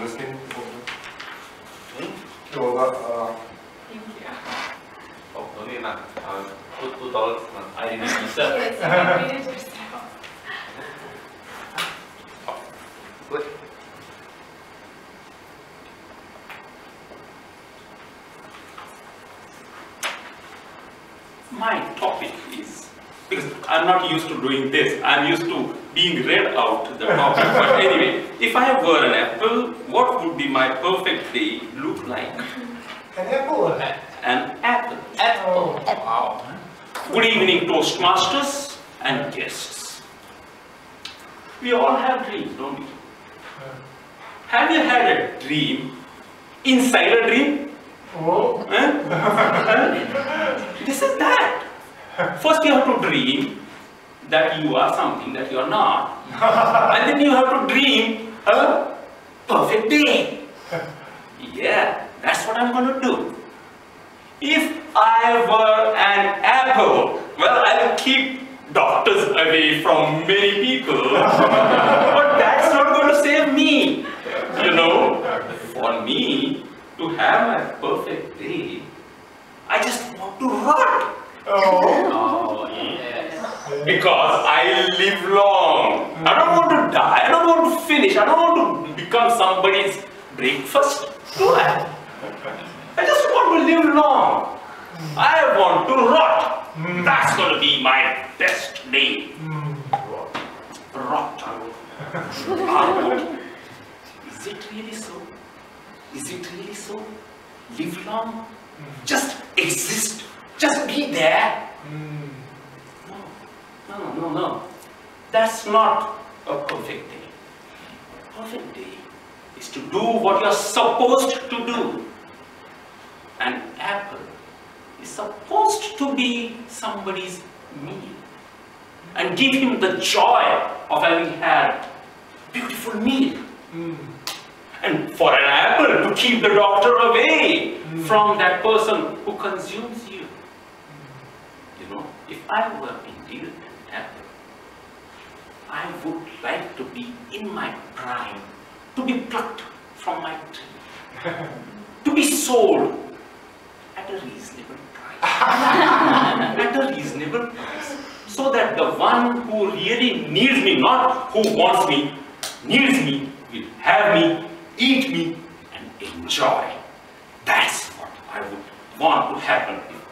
listening. Hmm? So, uh, Thank you. Oh, no need na. Uh, two, two dollars na. I didn't understand. Yes, you can read it yourself. Good. My topic is, because I'm not used to doing this, I'm used to being read out the topic. but anyway, if I were an apple, what would be my perfect day look like? an apple. An apple. Apple. Oh. Wow. Good evening, Toastmasters and guests. We all have dreams, don't we? Have you had a dream inside a dream? Oh, Huh? Huh? this is that. First, you have to dream that you are something that you are not, and then you have to dream a perfect day. Yeah, that's what I'm going to do. If I were an apple, well, I'll keep doctors away from many people, but that's not going to save me. You know, for me to have my perfect day, I just want to rot oh, Oh, yes. because I live long. I don't want to die. I don't want to finish. I don't want to become somebody's breakfast. Do I? I just want to live long. I want to rot. That's going to be my best day. Rot. Rot. Rot. Is it really so? Is it really so? Live long? Just exist. Just be there. Hmm. No, no, no, no. That's not a perfect day. Perfect day is to do what you're supposed to do. An apple is supposed to be somebody's meal and give him the joy of having had beautiful meal. Hmm. And for an apple to keep the doctor away hmm. from that person who consumes you. You know, if I were indeed an apple, I would like to be in my prime, to be plucked from my tree, to be sold at a reasonable price. at a reasonable price. So that the one who really needs me, not who wants me, needs me, will have me, eat me, and enjoy. That's what I would want to happen if